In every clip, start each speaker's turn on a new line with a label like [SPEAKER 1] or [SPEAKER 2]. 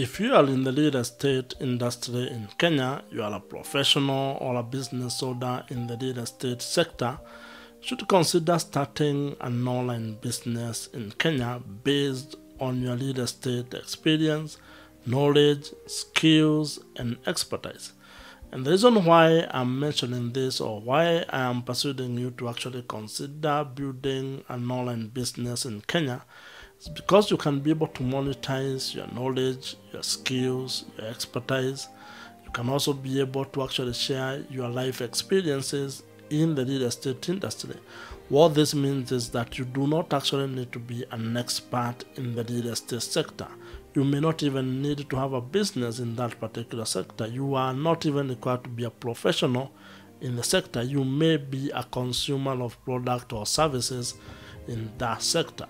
[SPEAKER 1] If you are in the real estate industry in Kenya, you are a professional or a business owner in the real estate sector, should consider starting an online business in Kenya based on your real estate experience, knowledge, skills, and expertise. And the reason why I'm mentioning this or why I am persuading you to actually consider building an online business in Kenya is because you can be able to monetize your knowledge, your skills, your expertise. You can also be able to actually share your life experiences in the real estate industry. What this means is that you do not actually need to be an expert in the real estate sector you may not even need to have a business in that particular sector. You are not even required to be a professional in the sector. You may be a consumer of product or services in that sector.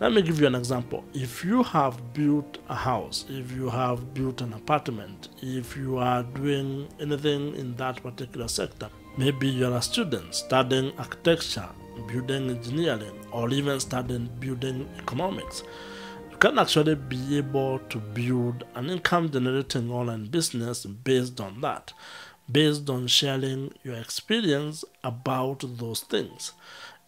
[SPEAKER 1] Let me give you an example. If you have built a house, if you have built an apartment, if you are doing anything in that particular sector, maybe you're a student studying architecture, building engineering, or even studying building economics you can actually be able to build an income generating online business based on that, based on sharing your experience about those things.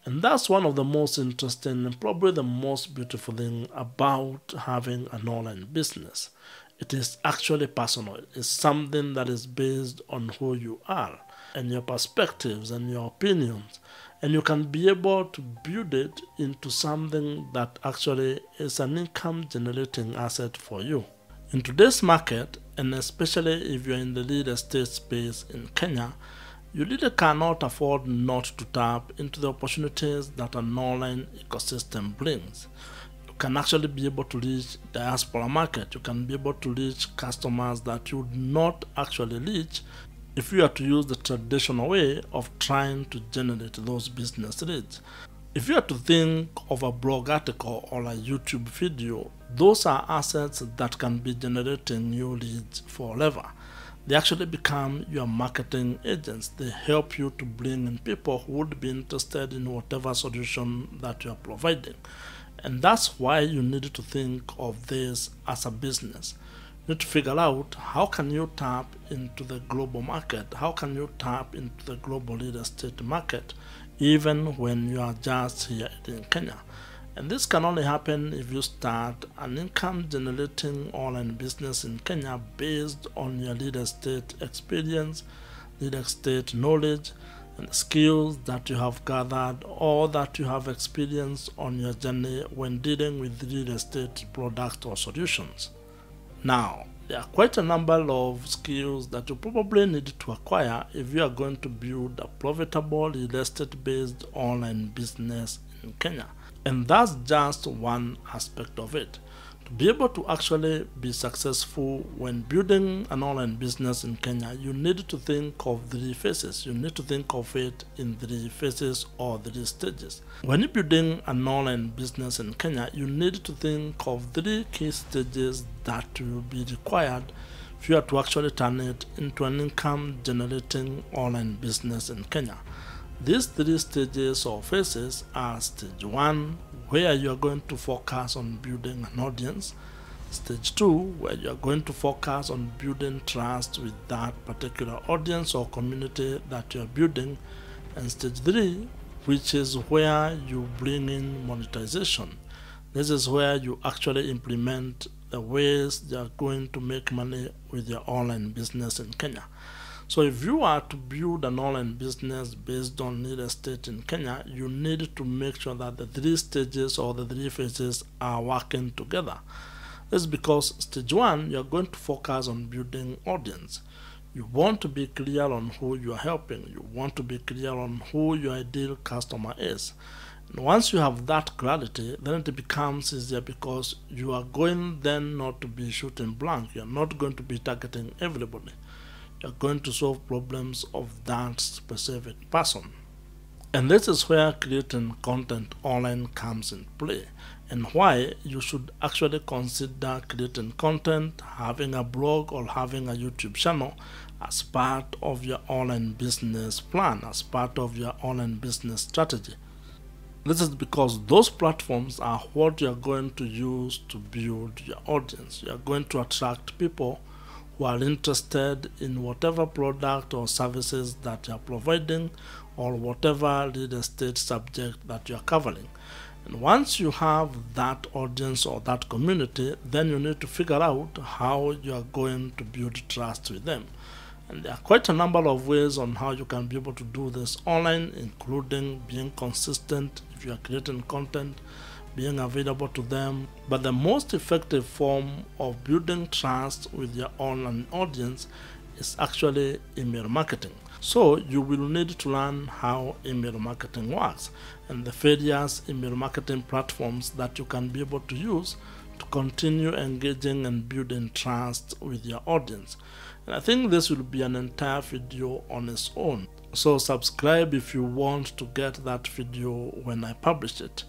[SPEAKER 1] And that's one of the most interesting and probably the most beautiful thing about having an online business. It is actually personal. It's something that is based on who you are and your perspectives and your opinions and you can be able to build it into something that actually is an income generating asset for you. In today's market, and especially if you're in the real estate space in Kenya, you really cannot afford not to tap into the opportunities that an online ecosystem brings. You can actually be able to reach diaspora market. You can be able to reach customers that you would not actually reach if you are to use the traditional way of trying to generate those business leads. If you are to think of a blog article or a YouTube video, those are assets that can be generating new leads forever. They actually become your marketing agents. They help you to bring in people who would be interested in whatever solution that you are providing. And that's why you need to think of this as a business You need to figure out how can you tap into the global market how can you tap into the global real estate market even when you are just here in kenya and this can only happen if you start an income generating online business in kenya based on your real estate experience real estate knowledge and skills that you have gathered or that you have experienced on your journey when dealing with real estate products or solutions now, there are quite a number of skills that you probably need to acquire if you are going to build a profitable real estate based online business in Kenya. And that's just one aspect of it To be able to actually be successful when building an online business in Kenya, you need to think of three phases. You need to think of it in three phases or three stages. When you're building an online business in Kenya, you need to think of three key stages that will be required if you are to actually turn it into an income generating online business in Kenya. These three stages or phases are stage one, where you are going to focus on building an audience. Stage two, where you are going to focus on building trust with that particular audience or community that you are building. And stage three, which is where you bring in monetization. This is where you actually implement the ways you are going to make money with your online business in Kenya. So if you are to build an online business based on real estate in Kenya, you need to make sure that the three stages or the three phases are working together. This is because stage one, you're going to focus on building audience. You want to be clear on who you are helping. You want to be clear on who your ideal customer is. And once you have that clarity, then it becomes easier because you are going then not to be shooting blank. You're not going to be targeting everybody you're going to solve problems of that specific person. And this is where creating content online comes in play and why you should actually consider creating content, having a blog or having a YouTube channel as part of your online business plan, as part of your online business strategy. This is because those platforms are what you are going to use to build your audience. You are going to attract people who are interested in whatever product or services that you are providing or whatever real estate subject that you are covering. And once you have that audience or that community, then you need to figure out how you are going to build trust with them. And there are quite a number of ways on how you can be able to do this online, including being consistent if you are creating content, being available to them. But the most effective form of building trust with your online audience is actually email marketing. So you will need to learn how email marketing works and the various email marketing platforms that you can be able to use to continue engaging and building trust with your audience. And I think this will be an entire video on its own. So subscribe if you want to get that video when I publish it.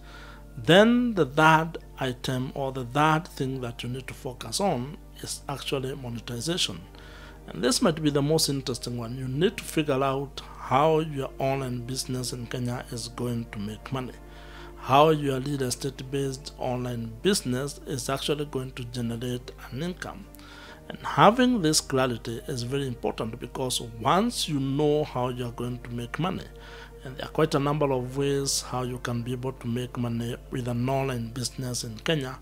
[SPEAKER 1] Then the third item or the third thing that you need to focus on is actually monetization. And this might be the most interesting one. You need to figure out how your online business in Kenya is going to make money. How your real estate based online business is actually going to generate an income. And having this clarity is very important because once you know how you're going to make money, and there are quite a number of ways how you can be able to make money with an online business in Kenya,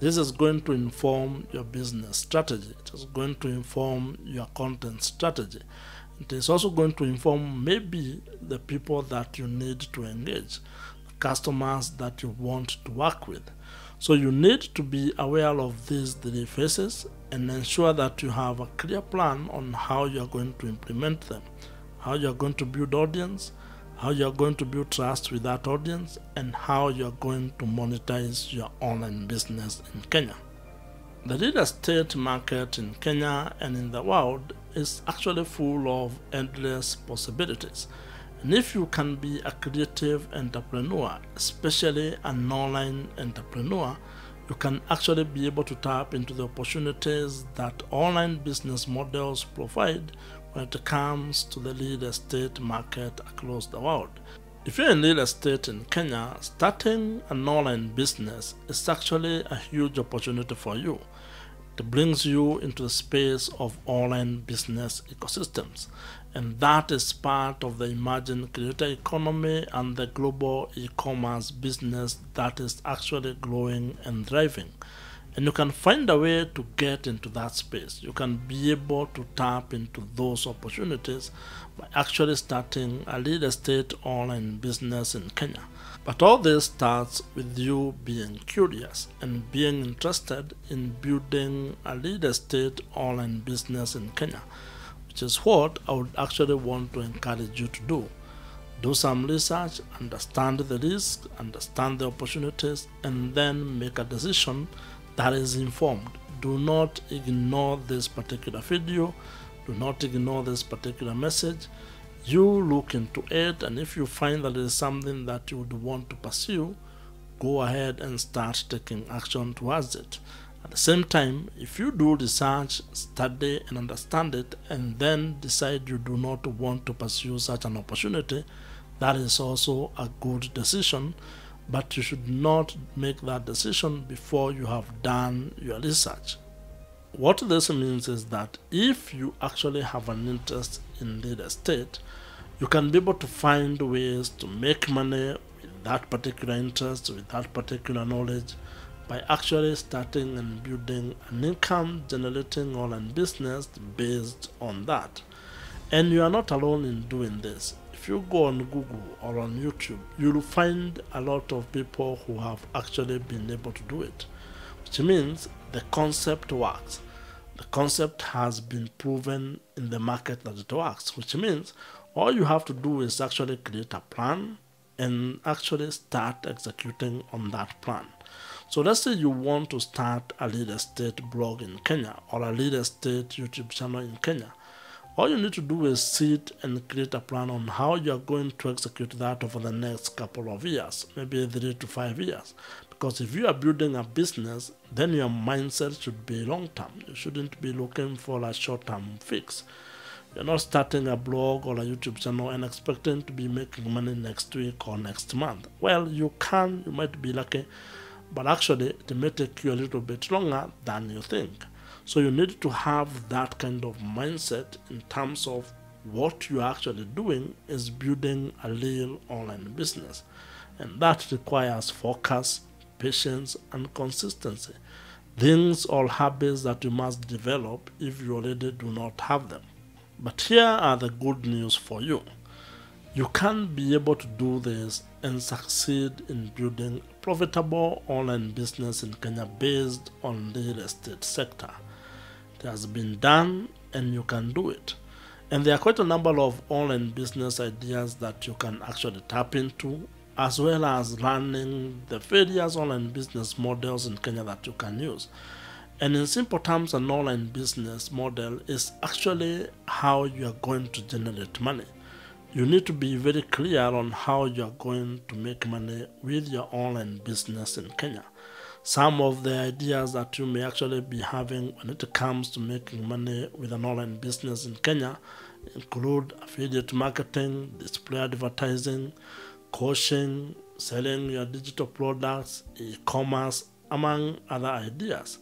[SPEAKER 1] this is going to inform your business strategy. It is going to inform your content strategy. It is also going to inform maybe the people that you need to engage, customers that you want to work with. So you need to be aware of these three phases and ensure that you have a clear plan on how you are going to implement them, how you are going to build audience, how you are going to build trust with that audience, and how you are going to monetize your online business in Kenya. The real estate market in Kenya and in the world is actually full of endless possibilities. And if you can be a creative entrepreneur, especially an online entrepreneur, you can actually be able to tap into the opportunities that online business models provide when it comes to the real estate market across the world. If you're in real estate in Kenya, starting an online business is actually a huge opportunity for you. It brings you into the space of online business ecosystems, and that is part of the emerging creator economy and the global e commerce business that is actually growing and thriving and you can find a way to get into that space. You can be able to tap into those opportunities by actually starting a real estate online business in Kenya. But all this starts with you being curious and being interested in building a real estate online business in Kenya, which is what I would actually want to encourage you to do. Do some research, understand the risks, understand the opportunities, and then make a decision that is informed. Do not ignore this particular video. Do not ignore this particular message. You look into it, and if you find that it is something that you would want to pursue, go ahead and start taking action towards it. At the same time, if you do research, study, and understand it, and then decide you do not want to pursue such an opportunity, that is also a good decision but you should not make that decision before you have done your research. What this means is that if you actually have an interest in real estate, you can be able to find ways to make money with that particular interest, with that particular knowledge, by actually starting and building an income generating online business based on that. And you are not alone in doing this if you go on Google or on YouTube, you'll find a lot of people who have actually been able to do it, which means the concept works. The concept has been proven in the market that it works, which means all you have to do is actually create a plan and actually start executing on that plan. So let's say you want to start a real estate blog in Kenya or a real estate YouTube channel in Kenya all you need to do is sit and create a plan on how you are going to execute that over the next couple of years, maybe three to five years. Because if you are building a business, then your mindset should be long term. You shouldn't be looking for a short term fix. You're not starting a blog or a YouTube channel and expecting to be making money next week or next month. Well, you can, you might be lucky, but actually it may take you a little bit longer than you think. So you need to have that kind of mindset in terms of what you're actually doing is building a real online business. And that requires focus, patience, and consistency. Things or habits that you must develop if you already do not have them. But here are the good news for you. You can be able to do this and succeed in building a profitable online business in Kenya based on the real estate sector. Has been done and you can do it. And there are quite a number of online business ideas that you can actually tap into, as well as learning the various online business models in Kenya that you can use. And in simple terms, an online business model is actually how you are going to generate money. You need to be very clear on how you are going to make money with your online business in Kenya. Some of the ideas that you may actually be having when it comes to making money with an online business in Kenya include affiliate marketing, display advertising, coaching, selling your digital products, e commerce, among other ideas.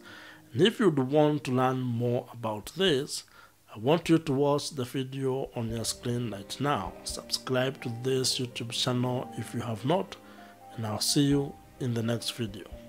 [SPEAKER 1] And if you'd want to learn more about this, I want you to watch the video on your screen right now. Subscribe to this YouTube channel if you have not, and I'll see you in the next video.